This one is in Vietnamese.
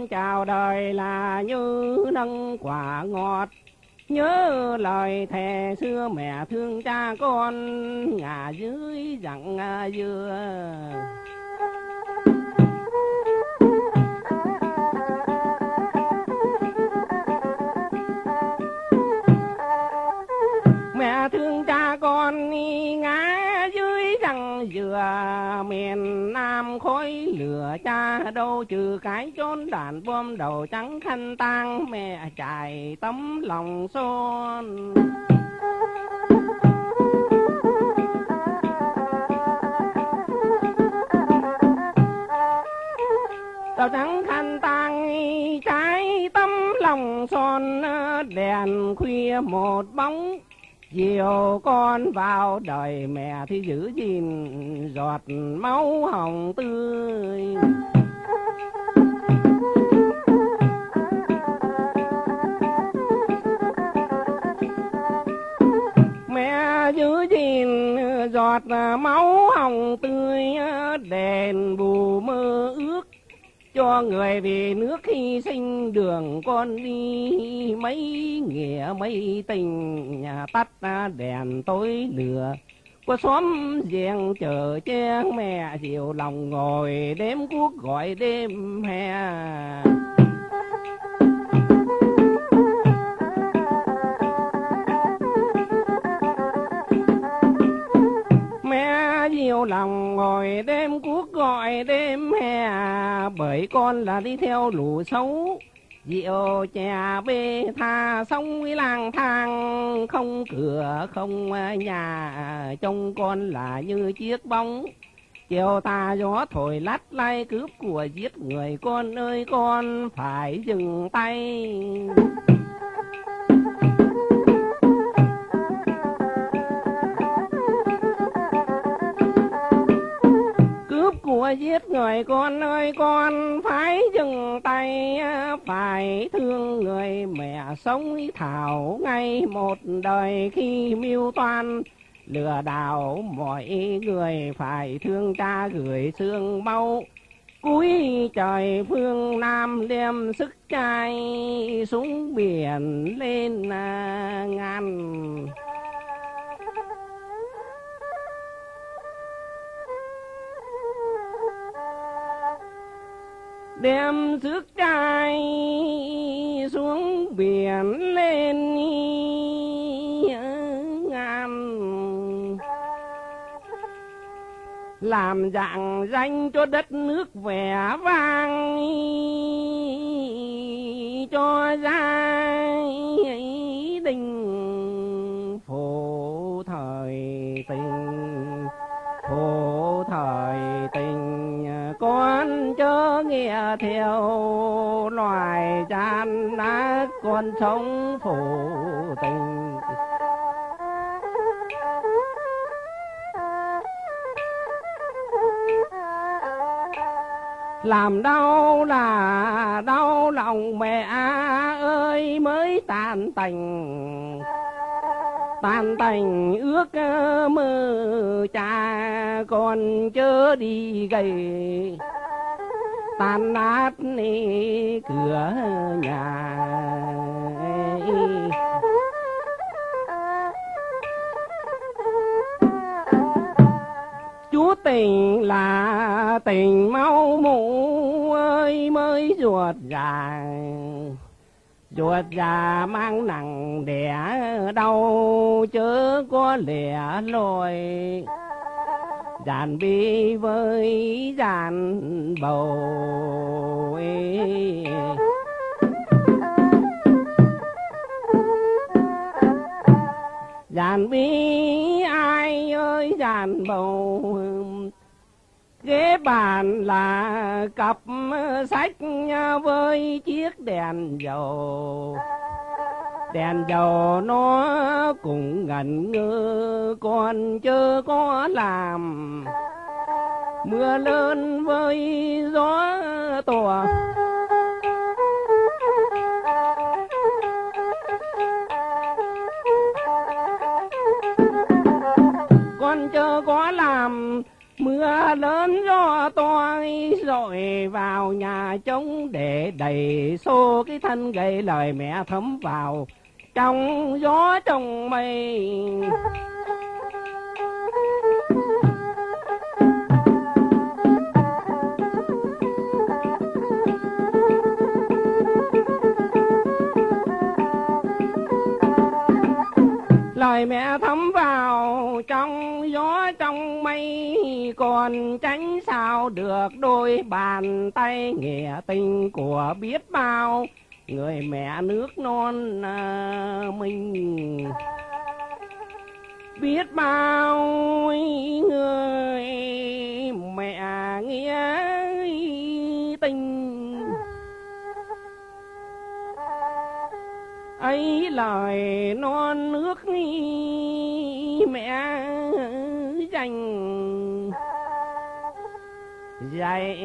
con chào đời là như nâng quả ngọt. Nhớ lời thề xưa mẹ thương cha con ngả dưới dặn à, dưa mẹ thương đâu trừ cái chốn đàn bom đầu trắng khăn tang, mẹ trải tấm lòng son. Đầu trắng khăn tang, trái tấm lòng son, đèn khuya một bóng. Chiều con vào đời mẹ thì giữ gìn giọt máu hồng tươi. Mẹ giữ gìn ờ, giọt ờ, máu hồng tươi ờ, đèn bù mơ ước cho người vì nước hy sinh đường con đi. Mấy nghĩa, mấy tình, nhà tắt đèn tối lửa. Qua xóm giềng chờ che mẹ chiều lòng ngồi đếm cuốc gọi đêm hè. Em hè à, bởi con là đi theo lũ xấu. Rượu chè bê tha sống lang thang, Không cửa, không à, nhà. Trông con là như chiếc bóng. Chiều tà gió thổi lắt lay cướp của giết người. Con ơi, con phải dừng tay. Giết người con ơi, con phải dừng tay, phải thương người mẹ sống thảo ngay một đời khi mưu toan. Lừa đảo mọi người phải thương cha gửi xương máu cuối trời phương nam đem sức trai xuống biển lên à, ngàn. Đem sức trai xuống biển lên ngàn làm dạng danh cho đất nước vẻ vang, cho gia đình phổ thời tình. Nghe theo loài chan nát con sống phụ tình. Làm đau là đau lòng mẹ ơi, mới tàn tành. Tàn tành ước mơ cha con chớ đi gầy tan nát đi cửa nhà chúa tình là tình mau mụ ơi mới ruột già, ruột già mang nặng đẻ đau chớ có lẻ loi dàn bi với dàn bầu dàn bi ai ơi dàn bầu ghế bàn là cặp sách với chiếc đèn dầu đèn dầu nó cũng ngẩn ngơ con chưa có làm. Mưa lớn với gió to con chưa có làm, mưa lớn gió to rồi vào nhà trống để đầy xô cái thân gầy lời mẹ thấm vào trong gió trong mây. Lời mẹ thấm vào trong gió trong mây, còn tránh sao được đôi bàn tay nghĩa tình của biết bao người mẹ nước non à, mình biết bao người mẹ nghĩa tình. Ấy lời non nước mẹ dành. Dạy